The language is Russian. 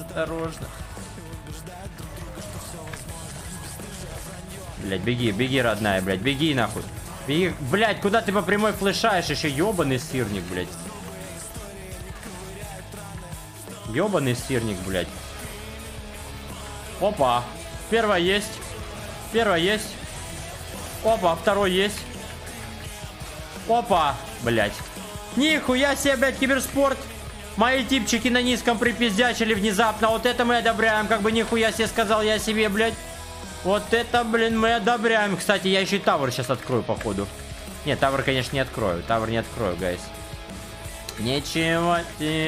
Осторожно. Блять, беги, беги, родная, блять, беги нахуй. Беги, блять, куда ты по прямой флешаешь? Еще ебаный сырник, блять. Ебаный сырник, блять. Опа. Первое есть. Первое есть. Опа, второй есть. Опа, блять. Нихуя себе, блядь, киберспорт. Мои типчики на низком припиздячили внезапно. Вот это мы одобряем. Как бы нихуя себе сказал я себе, блядь. Вот это, блин, мы одобряем. Кстати, я еще и тавр сейчас открою, походу. Нет, тавр, конечно, не открою. Тавр не открою, гайс. Ничего тебе.